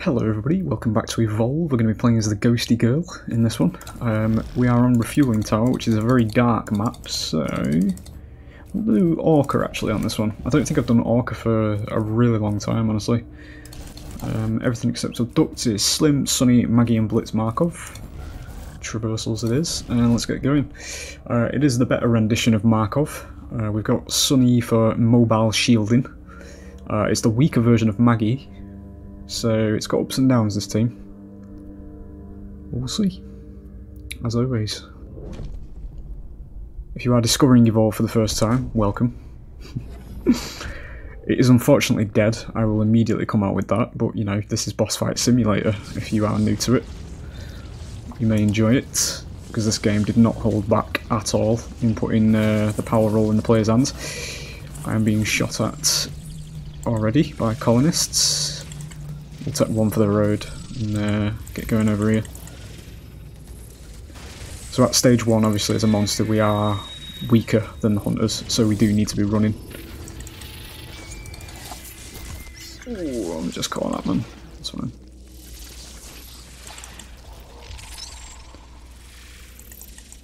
Hello everybody, welcome back to Evolve. We're going to be playing as the Ghosty Girl in this one. Um, we are on Refueling Tower, which is a very dark map, so... We'll do Orca actually on this one. I don't think I've done Orca for a really long time, honestly. Um, everything except Abduct is Slim, Sunny, Maggie and Blitz Markov. Traversals it is, and let's get going. Uh, it is the better rendition of Markov. Uh, we've got Sunny for mobile shielding. Uh, it's the weaker version of Maggie, so it's got ups and downs, this team. We'll see. As always. If you are discovering Evolve for the first time, welcome. it is unfortunately dead. I will immediately come out with that, but you know, this is Boss Fight Simulator. If you are new to it, you may enjoy it, because this game did not hold back at all in putting uh, the power role in the player's hands. I am being shot at already by colonists. We'll take one for the road and uh, get going over here. So at stage one, obviously, as a monster, we are weaker than the hunters, so we do need to be running. Ooh, I'm just calling that man. That's fine.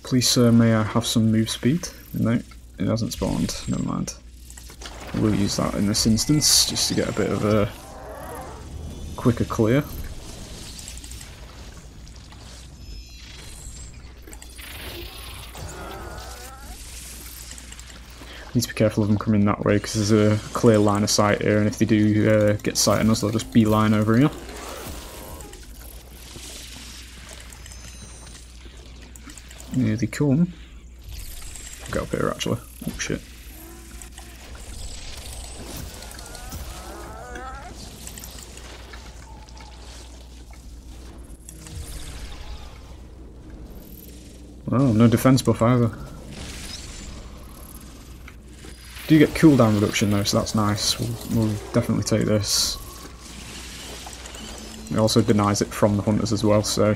Please, sir, may I have some move speed? No, it hasn't spawned. Never mind. We'll use that in this instance, just to get a bit of a quicker clear. Need to be careful of them coming that way because there's a clear line of sight here and if they do uh, get sight on us they'll just beeline over here. They come. Get up here actually. Oh shit. Oh, no defense buff either. Do you get cooldown reduction though, so that's nice. We'll, we'll definitely take this. It also denies it from the hunters as well, so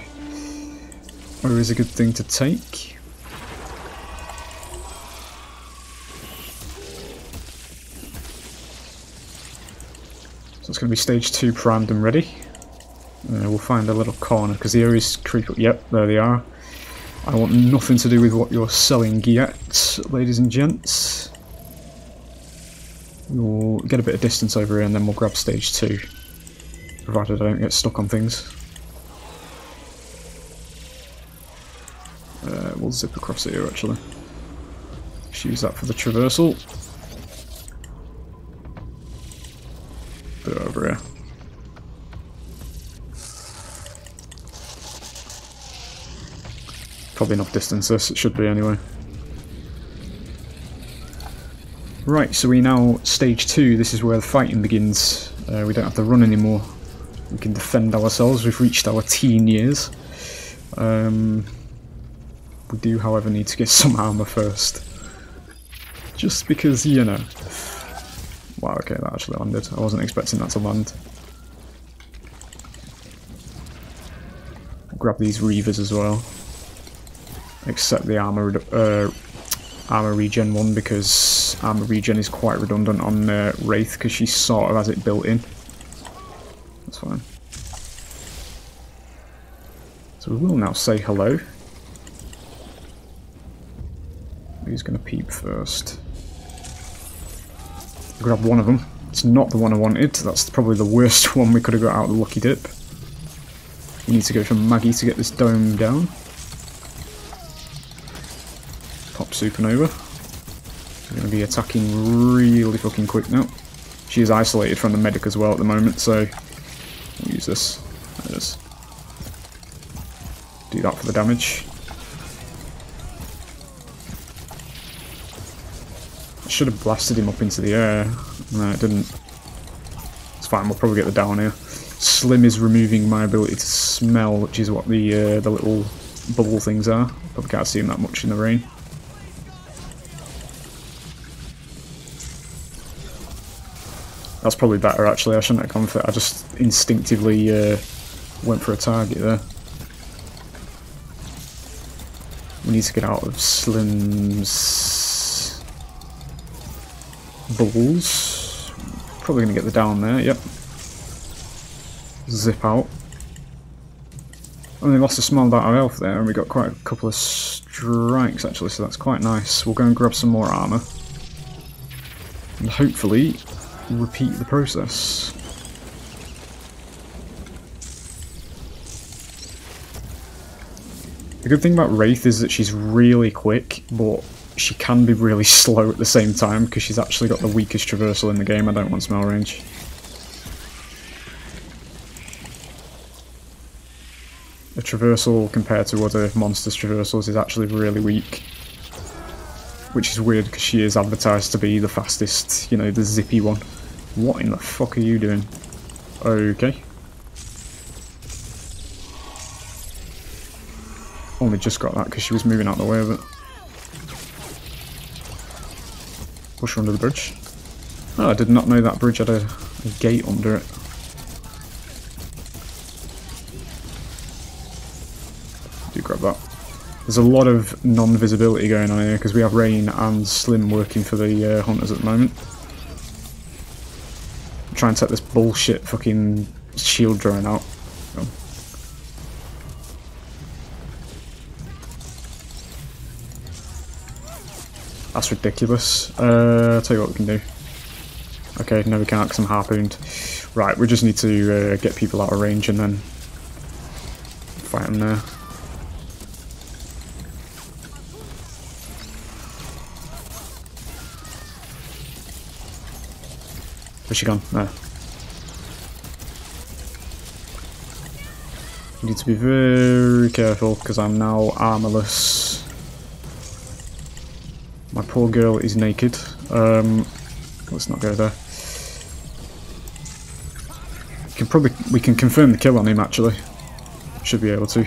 always a good thing to take. So it's going to be stage 2 primed and ready. Uh, we'll find a little corner, because the areas creep up. Yep, there they are. I want nothing to do with what you're selling yet, ladies and gents. We'll get a bit of distance over here and then we'll grab stage 2. Provided I don't get stuck on things. Uh, we'll zip across here actually. Just use that for the traversal. Put it over here. Probably enough distance this, it should be anyway. Right, so we now, stage 2, this is where the fighting begins. Uh, we don't have to run anymore. We can defend ourselves, we've reached our teen years. Um, we do, however, need to get some armour first. Just because, you know... Wow, okay, that actually landed. I wasn't expecting that to land. Grab these Reavers as well except the armor uh, armor regen one because armor regen is quite redundant on uh, Wraith because she sort of has it built in. That's fine. So we will now say hello. Who's going to peep first? Grab one of them. It's not the one I wanted. That's probably the worst one we could have got out of the lucky dip. We need to go for Maggie to get this dome down. Supernova. We're going to be attacking really fucking quick now. She is isolated from the medic as well at the moment, so we'll use this. Is. Do that for the damage. I should have blasted him up into the air. No, it didn't. It's fine, we'll probably get the down here. Slim is removing my ability to smell, which is what the uh, the little bubble things are. Probably can't see him that much in the rain. That's probably better actually, I shouldn't have gone for it. I just instinctively uh, went for a target there. We need to get out of Slim's balls. Probably going to get the down there, yep. zip out. Only lost a small amount of health there, and we got quite a couple of strikes actually, so that's quite nice. We'll go and grab some more armour. And hopefully repeat the process. The good thing about Wraith is that she's really quick, but she can be really slow at the same time because she's actually got the weakest traversal in the game. I don't want smell range. A traversal compared to other monsters' traversals is actually really weak. Which is weird because she is advertised to be the fastest, you know, the zippy one. What in the fuck are you doing? Okay. Only just got that because she was moving out of the way of it. Push her under the bridge. Oh, I did not know that bridge had a, a gate under it. Do grab that. There's a lot of non-visibility going on here because we have Rain and Slim working for the uh, hunters at the moment. Try and take this bullshit fucking shield drone out. That's ridiculous. Uh, tell you what we can do. Okay, no we can't because I'm harpooned. Right, we just need to uh, get people out of range and then fight them there. Where's she gone? There. Need to be very careful because I'm now armorless. My poor girl is naked. Um, let's not go there. We can probably we can confirm the kill on him actually. Should be able to.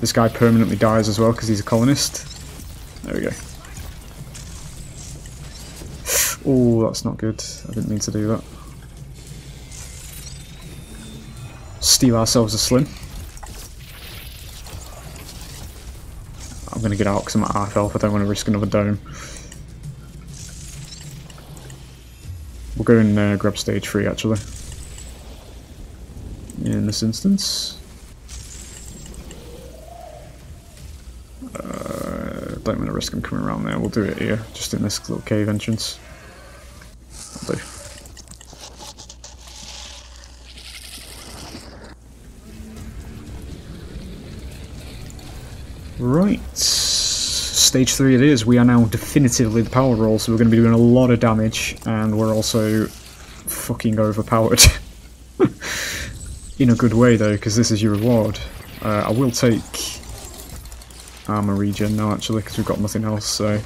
This guy permanently dies as well because he's a colonist. There we go. Oh, that's not good. I didn't mean to do that. Steal ourselves a slim. I'm going to get out because I'm at half health. I don't want to risk another down. We'll go and uh, grab stage 3 actually. In this instance. Uh, don't want to risk him coming around there, we'll do it here, just in this little cave entrance. Right stage 3 it is. We are now definitively the power role, so we're going to be doing a lot of damage, and we're also fucking overpowered. In a good way though, because this is your reward. Uh, I will take armor regen now actually, because we've got nothing else, so...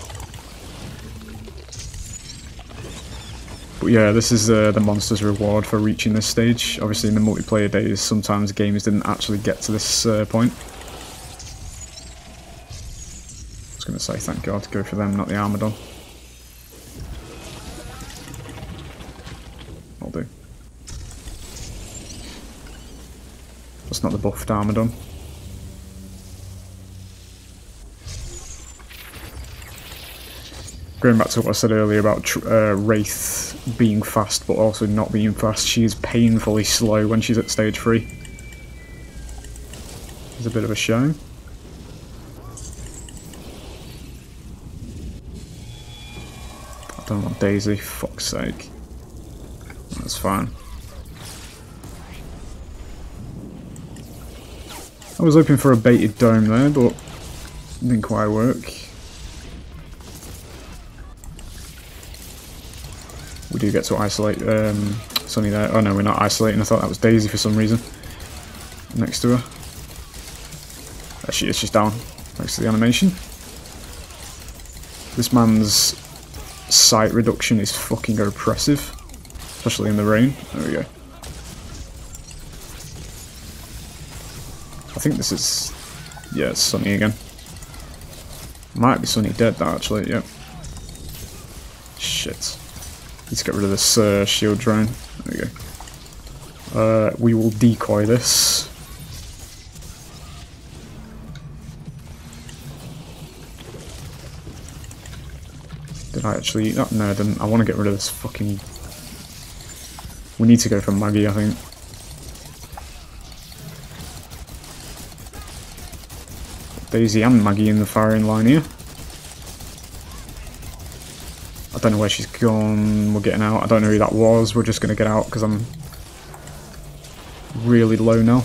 But yeah, this is uh, the monster's reward for reaching this stage. Obviously in the multiplayer days, sometimes games didn't actually get to this uh, point. To say thank God to go for them, not the Armadon. I'll do. That's not the buffed Armadon. Going back to what I said earlier about uh, Wraith being fast but also not being fast, she is painfully slow when she's at stage 3. It's a bit of a shame. Don't want Daisy, fuck's sake. That's fine. I was hoping for a baited dome there, but didn't quite work. We do get to isolate um, Sunny there. Oh no, we're not isolating. I thought that was Daisy for some reason. Next to her. She is, she's down. Thanks to the animation. This man's sight reduction is fucking oppressive. Especially in the rain. There we go. I think this is... Yeah, it's Sunny again. Might be Sunny dead though, actually, yep. Shit. Let's get rid of this uh, shield drone. There we go. Uh, we will decoy this. Did I actually? No, I didn't. I want to get rid of this fucking... We need to go for Maggie, I think. Daisy and Maggie in the firing line here. I don't know where she's gone. We're getting out. I don't know who that was. We're just going to get out because I'm really low now.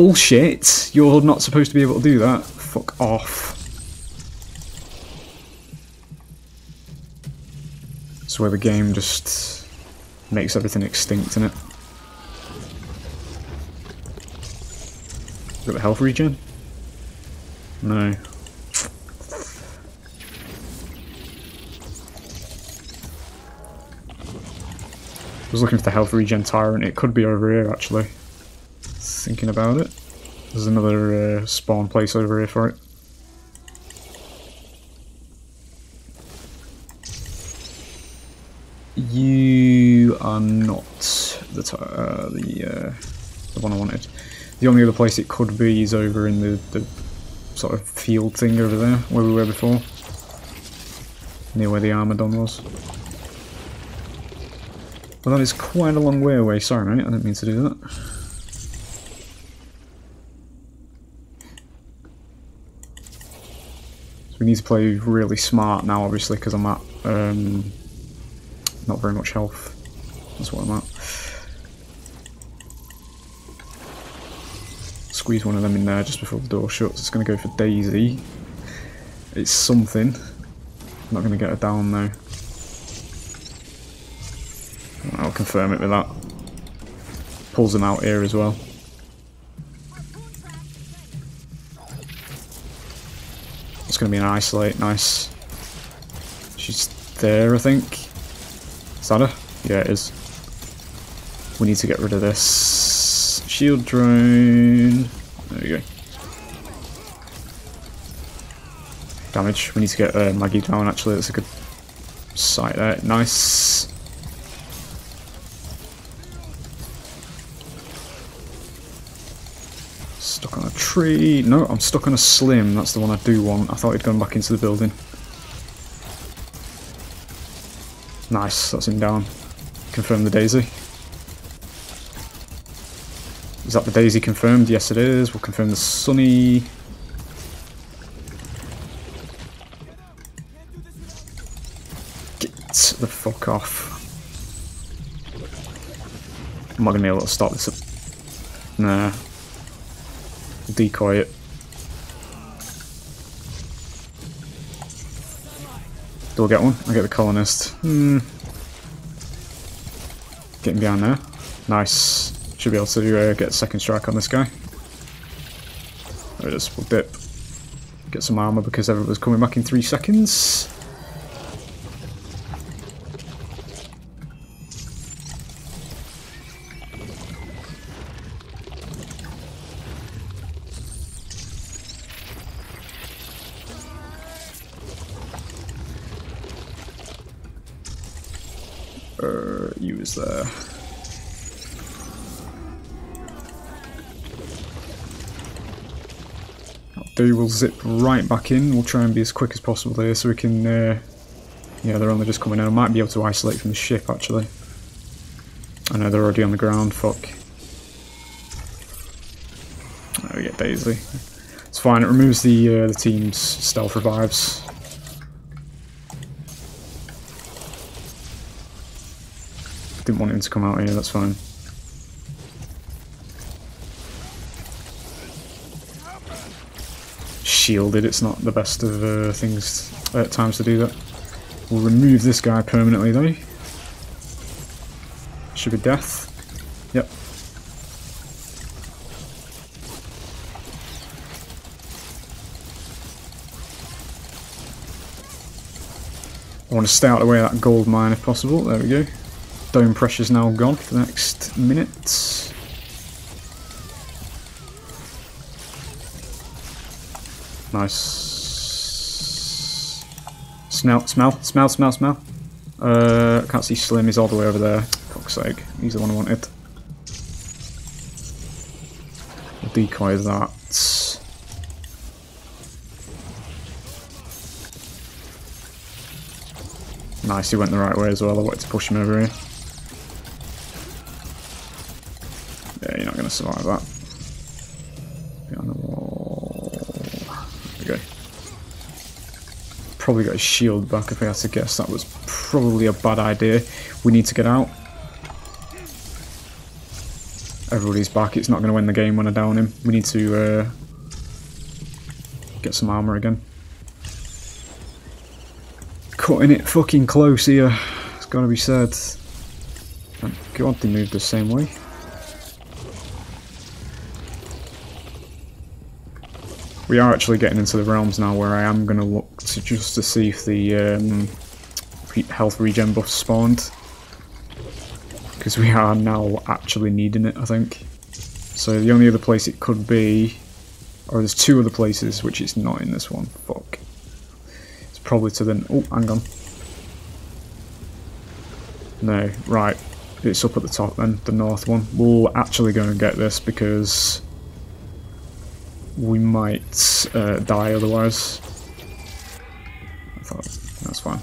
Bullshit! You're not supposed to be able to do that. Fuck off. It's where the game just makes everything extinct in it. Got the health regen? No. I was looking for the health regen tyrant. It could be over here actually. Thinking about it. There's another uh, spawn place over here for it. You are not the uh, the uh, the one I wanted. The only other place it could be is over in the, the sort of field thing over there, where we were before. Near where the Armadon was. Well that is quite a long way away, sorry mate, I didn't mean to do that. We need to play really smart now obviously because I'm at um, not very much health. That's what I'm at. Squeeze one of them in there just before the door shuts. It's going to go for Daisy. It's something. I'm not going to get her down though. I'll confirm it with that. Pulls them out here as well. Going to be an isolate, nice. She's there, I think. Is that her? Yeah, it is. We need to get rid of this. Shield drone. There we go. Damage. We need to get uh, Maggie down, actually. That's a good sight there. Nice. No, I'm stuck on a slim. That's the one I do want. I thought he'd gone back into the building. Nice, that's him down. Confirm the daisy. Is that the daisy confirmed? Yes it is. We'll confirm the sunny. Get the fuck off. I'm not gonna be able to stop this. Nah. Decoy it. Do I get one? I get the colonist. Hmm. Getting behind there. Nice. Should be able to uh, get a second strike on this guy. There it is. We'll dip. Get some armor because everyone's coming back in three seconds. Uh, was there. do, we'll zip right back in. We'll try and be as quick as possible here so we can... Uh, yeah, they're only just coming in. I might be able to isolate from the ship, actually. I know they're already on the ground, fuck. Oh, we get Daisy. It's fine, it removes the, uh, the team's stealth revives. Didn't want him to come out here, that's fine. shielded, it's not the best of uh, things at uh, times to do that. We'll remove this guy permanently though. Should be death. Yep. I want to stay out of the way of that gold mine if possible. There we go. Dome pressure's now gone for the next minute. Nice. Smell, smell, smell, smell, smell. Uh, can't see Slim, he's all the way over there. Fuck's sake, he's the one I wanted. We'll decoy that. Nice, he went the right way as well. I wanted to push him over here. To survive that. Behind the wall. There we go. Probably got a shield back if I had to guess. That was probably a bad idea. We need to get out. Everybody's back. It's not going to win the game when I down him. We need to uh, get some armor again. Cutting it fucking close here. It's got to be said. Thank God they moved the same way. We are actually getting into the realms now where I am going to look just to see if the um, health regen buff spawned. Because we are now actually needing it, I think. So the only other place it could be, or there's two other places which it's not in this one. Fuck. It's probably to the... Oh, hang on. No, right. It's up at the top then, the north one. We'll actually go and get this because we might uh, die otherwise. I thought that's fine.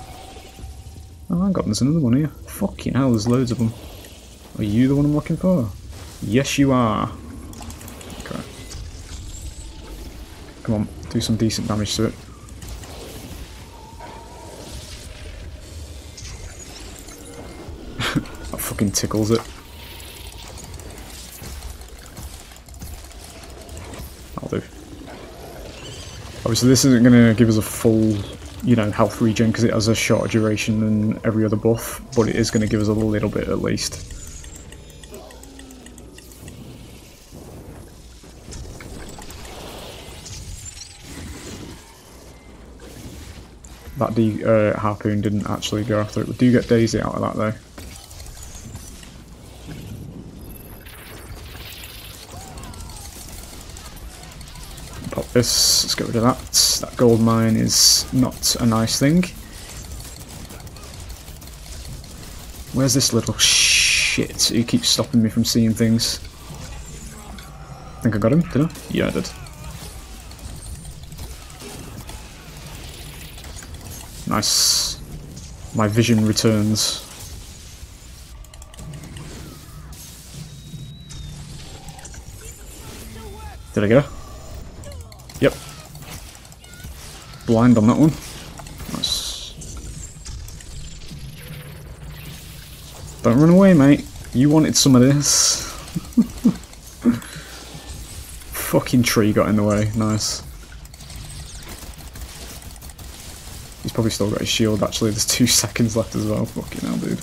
Oh, hang on, there's another one here. Fucking hell, there's loads of them. Are you the one I'm looking for? Yes, you are. Okay. Come on, do some decent damage to it. that fucking tickles it. Obviously this isn't going to give us a full, you know, health regen because it has a shorter duration than every other buff, but it is going to give us a little bit at least. That D uh, harpoon didn't actually go after it. We do get Daisy out of that though. This. Let's get rid of that. That gold mine is not a nice thing. Where's this little shit He keeps stopping me from seeing things? I think I got him, did I? Yeah, I did. Nice. My vision returns. Did I get her? Yep. Blind on that one. Nice. Don't run away, mate. You wanted some of this. Fucking tree got in the way. Nice. He's probably still got his shield, actually. There's two seconds left as well. Fucking hell, dude.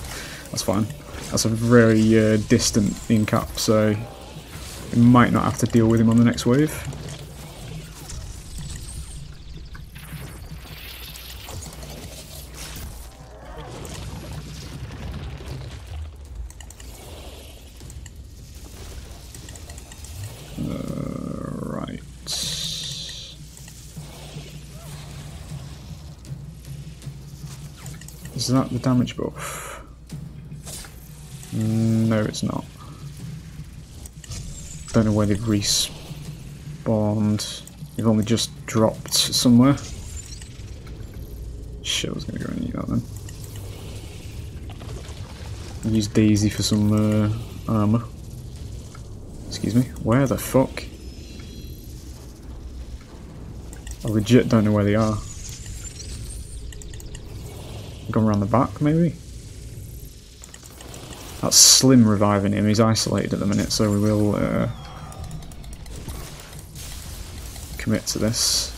That's fine. That's a very uh, distant incap, so we might not have to deal with him on the next wave. Damage buff? No, it's not. Don't know where they've respawned. They've only just dropped somewhere. Shit, I was gonna go and eat that then. Use Daisy for some uh, armor. Excuse me, where the fuck? I legit don't know where they are. Going around the back, maybe? That's Slim reviving him. He's isolated at the minute, so we will uh, commit to this.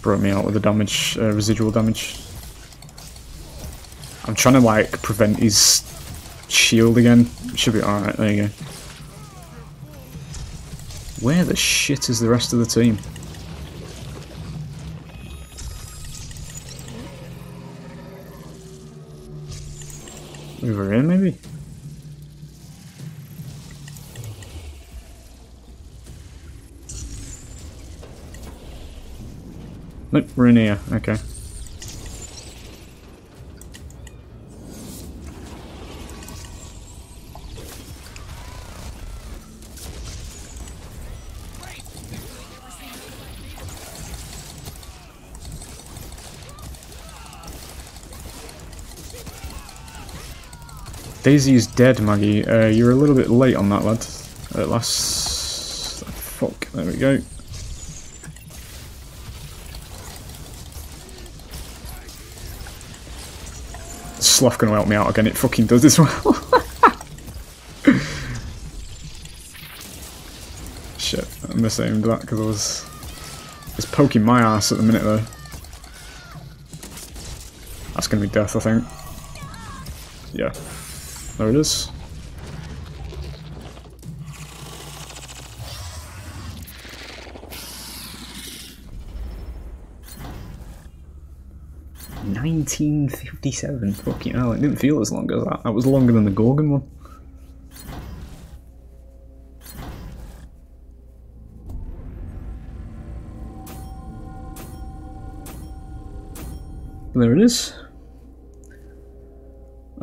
Broke me out with the damage, uh, residual damage. I'm trying to like prevent his shield again. Should be alright, there you go. Where the shit is the rest of the team? Over here, maybe? Nope, we're in here. Okay. Daisy is dead, Maggie. Uh, you're a little bit late on that, lad. At last... Fuck, there we go. Sloth gonna help me out again, it fucking does as well. Shit, I misaimed that because I was... It's poking my ass at the minute though. That's gonna be death, I think. Yeah. There it is. Nineteen fifty seven. Fucking hell, it didn't feel as long as that. That was longer than the Gorgon one. There it is.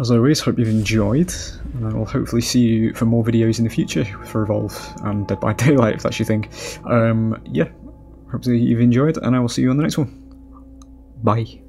As always, hope you've enjoyed, and I will hopefully see you for more videos in the future for Evolve and Dead by Daylight, if that's your thing. Um, yeah, hopefully you've enjoyed, and I will see you on the next one. Bye.